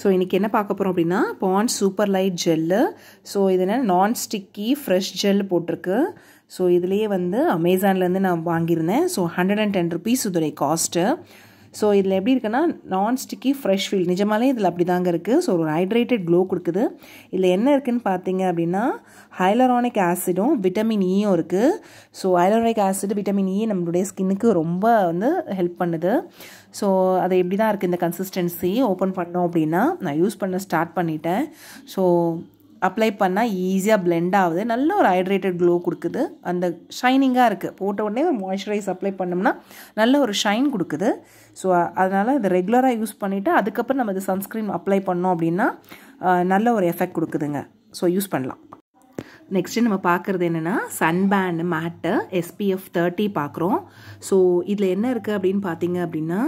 So இன்றைக்கி என்ன பார்க்க போகிறோம் அப்படின்னா Pond's super light gel so இது என்ன? நான் ஸ்டிக்கி ஃப்ரெஷ் ஜெல் போட்டிருக்கு. ஸோ இதுலேயே வந்து அமேசான்லேருந்து நான் வாங்கியிருந்தேன். So hundred and ten rupees இதோடைய காஸ்ட்டு ஸோ இதில் எப்படி இருக்குன்னா நான் ஸ்டிக்கி ஃப்ரெஷ் ஃபீல் நிஜமாலே இதில் அப்படி தாங்க இருக்குது ஸோ ஒரு ஹைட்ரேட்டட் க்ளோ கொடுக்குது. இதில் என்ன இருக்குதுன்னு பார்த்தீங்க அப்படின்னா ஹைலரானிக் ஆசிடும் விட்டமின் ஈயும் இருக்குது so hyaluronic acid vitamin E நம்மளுடைய ஸ்கின்னுக்கு ரொம்ப வந்து ஹெல்ப் பண்ணுது. ஸோ அது எப்படி தான் இருக்குது இந்த கன்சிஸ்டன்சி ஓப்பன் பண்ணோம் அப்படின்னா நான் யூஸ் பண்ண ஸ்டார்ட் பண்ணிட்டேன். ஸோ அப்ளை பண்ணால் ஈஸியாக பிளெண்ட் ஆகுது. நல்ல ஒரு ஹைட்ரேட்டட் க்ளோ கொடுக்குது. அந்த ஷைனிங்காக இருக்குது போட்ட உடனே ஒரு மாய்ஸ்சரைஸ் அப்ளை பண்ணோம்னா நல்ல ஒரு ஷைன் கொடுக்குது. ஸோ அதனால் இது ரெகுலராக யூஸ் பண்ணிவிட்டு அதுக்கப்புறம் நம்ம இது சன்ஸ்க்ரீன் அப்ளை பண்ணோம் அப்படின்னா நல்ல ஒரு எஃபெக்ட் கொடுக்குதுங்க. ஸோ யூஸ் பண்ணலாம். நெக்ஸ்ட்டு நம்ம பார்க்குறது என்னென்னா சன்பேண்ட் மேட்டு எஸ்பிஎஃப் தேர்ட்டி பார்க்குறோம். ஸோ இதில் என்ன இருக்குது அப்படின்னு பார்த்தீங்க அப்படின்னா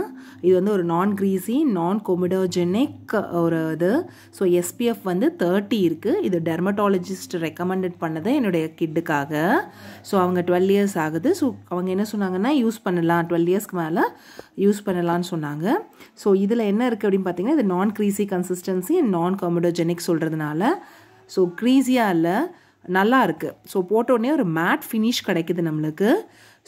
இது வந்து ஒரு நான் க்ரீஸி நான் கொமிடோஜெனிக் ஒரு இது ஸோ எஸ்பிஎஃப் வந்து தேர்ட்டி இருக்குது இது டெர்மட்டாலஜிஸ்ட் ரெக்கமெண்டட் பண்ணது என்னுடைய கிட்டுக்காக ஸோ அவங்க டுவெல் இயர்ஸ் ஆகுது. ஸோ அவங்க என்ன சொன்னாங்கன்னா யூஸ் பண்ணலாம். டுவெல் இயர்ஸ்க்கு மேலே யூஸ் பண்ணலான்னு சொன்னாங்க. ஸோ இதில் என்ன இருக்குது அப்படின்னு பார்த்தீங்கன்னா இது non greasy consistency and non comedogenic சொல்கிறதுனால ஸோ க்ரீஸியாக இல்லை நல்லா இருக்குது ஸோ போட்டோடனே ஒரு மேட் ஃபினிஷ் கிடைக்குது நம்மளுக்கு.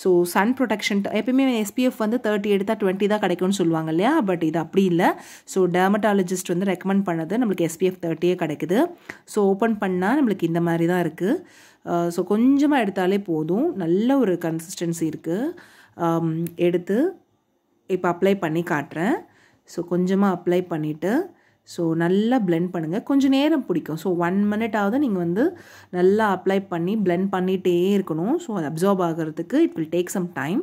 ஸோ சன் ப்ரொடெக்ஷன் எப்பயுமே எஸ்பிஎஃப் வந்து தேர்ட்டி எடுத்தால் டுவெண்ட்டி தான் கிடைக்கும்னு சொல்லுவாங்க இல்லையா? பட் இது அப்படி இல்லை. ஸோ டெர்மட்டாலஜிஸ்ட் வந்து ரெக்கமெண்ட் பண்ணது நம்மளுக்கு எஸ்பிஎஃப் தேர்ட்டியே கிடைக்குது. ஸோ ஓப்பன் பண்ணால் நம்மளுக்கு இந்த மாதிரி தான் இருக்குது ஸோ கொஞ்சமாக எடுத்தாலே போதும். நல்ல ஒரு கன்சிஸ்டன்சி இருக்குது எடுத்து இப்போ அப்ளை பண்ணி காட்டுறேன். ஸோ கொஞ்சமாக அப்ளை பண்ணிவிட்டு ஸோ நல்லா பிளெண்ட் பண்ணுங்கள் கொஞ்சம் நேரம் பிடிக்கும். ஸோ ஒன் மினிட் ஆகுது நீங்கள் வந்து நல்லா அப்ளை பண்ணி பிளெண்ட் பண்ணிகிட்டே இருக்கணும். ஸோ அது அப்சர்வ் ஆகிறதுக்கு it will take some time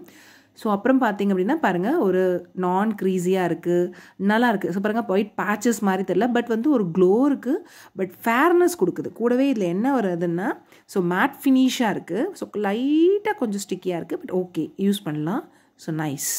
so அப்புறம் பார்த்தீங்க அப்படின்னா பாருங்கள் ஒரு நான் க்ரீஸியாக இருக்குது நல்லா இருக்குது ஸோ பாருங்கள் ஒயிட் பேச்சஸ் மாதிரி தெரில பட் வந்து ஒரு க்ளோ இருக்குது பட் ஃபேர்னஸ் கொடுக்குது. கூடவே இதில் என்ன வருதுன்னா ஸோ மேட் ஃபினிஷாக இருக்குது ஸோ லைட்டாக கொஞ்சம் ஸ்டிக்கியாக இருக்குது பட் ஓகே யூஸ் பண்ணலாம். So nice